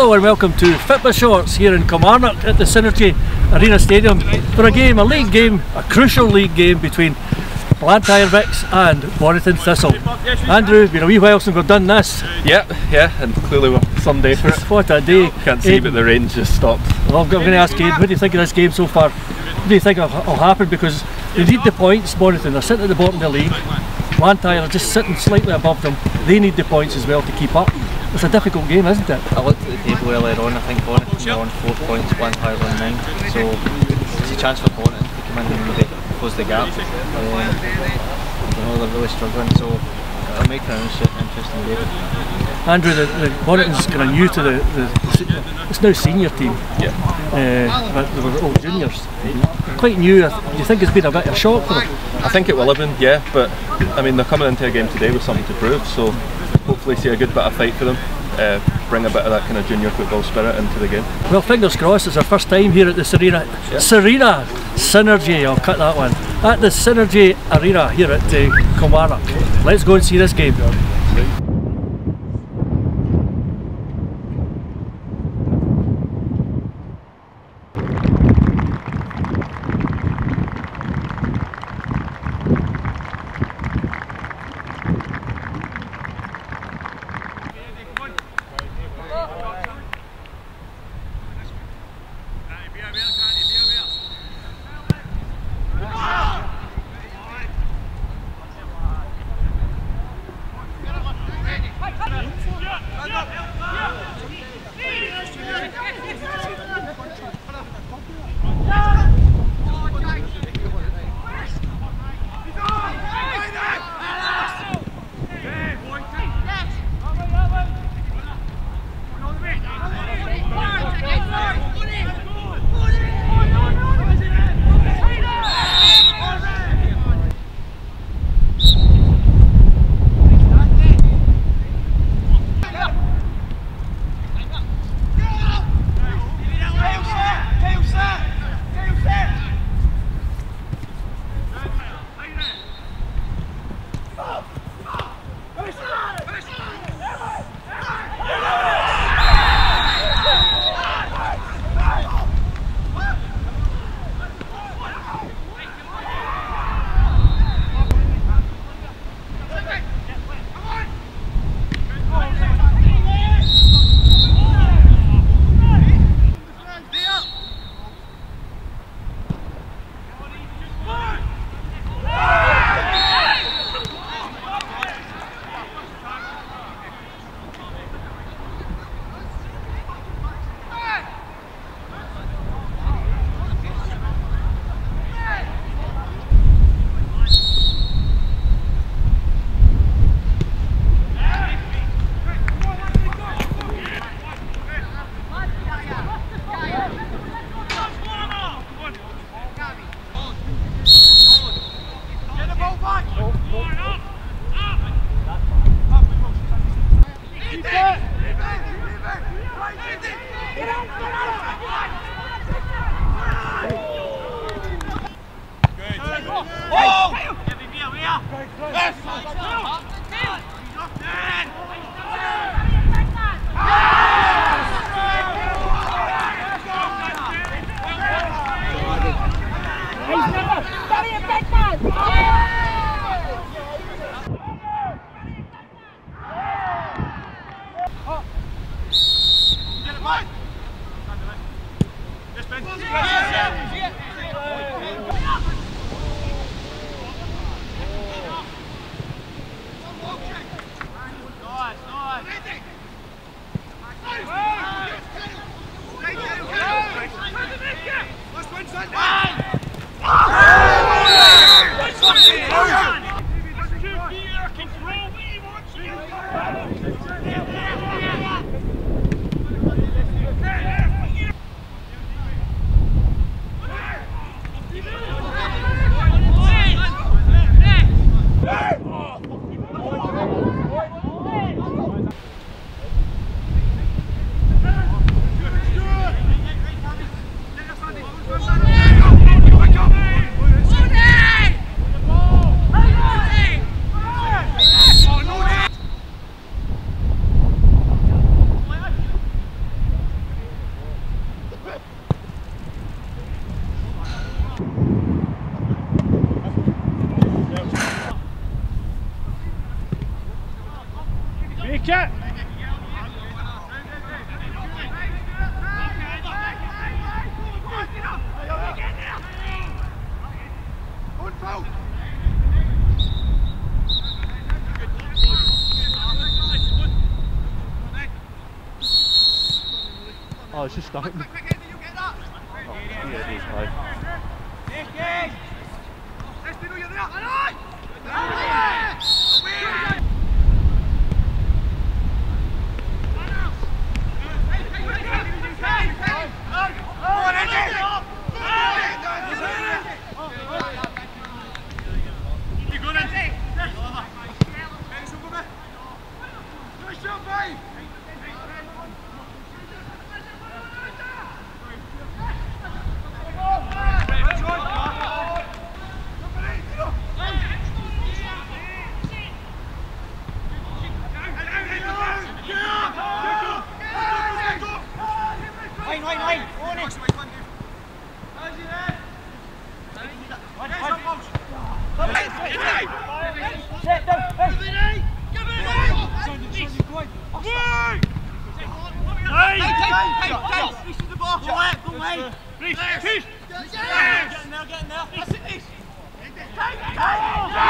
Hello and welcome to Fitba Shorts here in Kilmarnock at the Synergy Arena Stadium for a game, a league game, a crucial league game between Blantyre Vics and Bonnyton Thistle. Andrew, it's been a wee while since we've done this. Yep, yeah, and clearly we're Sunday for it. What a day. Can't see, but the rain's just stopped. Well, I'm going to ask Abe, what do you think of this game so far? What do you think will, happen? Because they need the points, Bonnyton, they're sitting at the bottom of the league. Blantyre are just sitting slightly above them. They need the points as well to keep up. It's a difficult game, isn't it? I looked at the table earlier on, I think Bonnyton are on four points, Blantyre on nine. So it's a chance for Bonnyton to come in and maybe close the gap. Um, I know they're really struggling, so it'll make it an interesting game. Andrew, the, the Bonnyton's kind of new to the, the, the, it's now senior team. Yeah. Uh, but they were all juniors. Quite new. Do you think it's been a bit of a shock for them? I think it will have been, yeah, but I mean they're coming into a game today with something to prove, so hopefully see a good bit of fight for them. Uh, bring a bit of that kind of junior football spirit into the game. Well, fingers crossed, it's our first time here at the Serena, yeah. Serena Synergy, I'll cut that one, at the Synergy Arena here at uh, Kilmarnock. Let's go and see this game. Fuck! Oh, it's just starting. Yeah, he's high. walk away, go away. Please, please. Get in there, get in there. Take it, take it.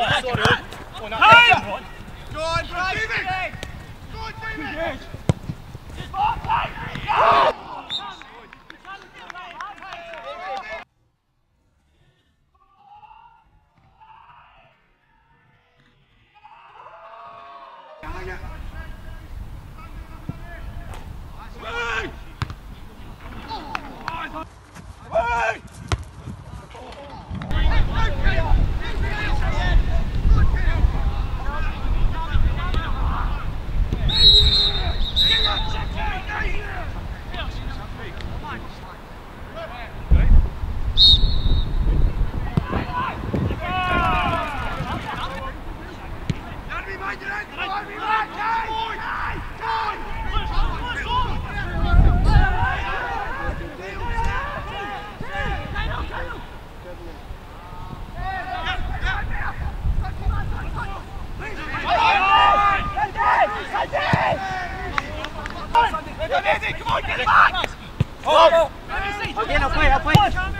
Time! Time! John! Yeah. Fuck! Oh, oh. oh. Again, I'll play, I'll play.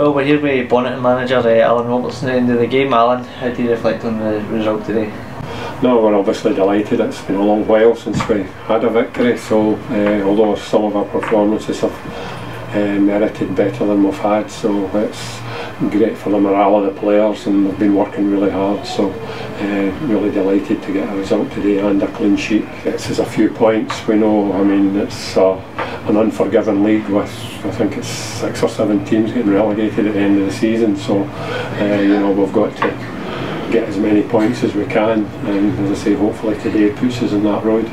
Well, we're here with Bonnyton manager uh, Alan Robertson at the end of the game. Alan, how do you reflect on the result today? No, we're obviously delighted. It's been a long while since we had a victory, so uh, although some of our performances have uh, merited better than we've had, so it's great for the morale of the players and they've been working really hard, so uh, really delighted to get a result today and a clean sheet. It's us a few points, we know, I mean, it's uh, an unforgiving league with I think it's six or seven teams getting relegated at the end of the season, so uh, you know we've got to get as many points as we can and as I say hopefully today puts us on that road.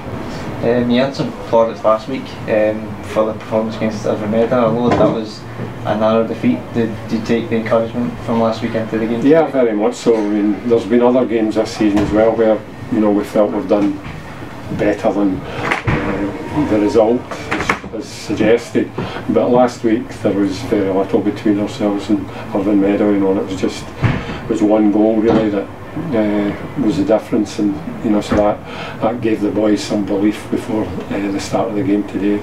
Um, you had some plaudits last week um, for the performance against Irvine Meadow, although that was a narrow defeat. Did, did you take the encouragement from last week into the game? Yeah, very much so. I mean, there's been other games this season as well where you know we felt we've done better than uh, the result as suggested. But last week there was very little between ourselves and Irvine Meadow, you know, and it was just it was one goal really that uh, was the difference, and you know, so that that gave the boys some belief before uh, the start of the game today.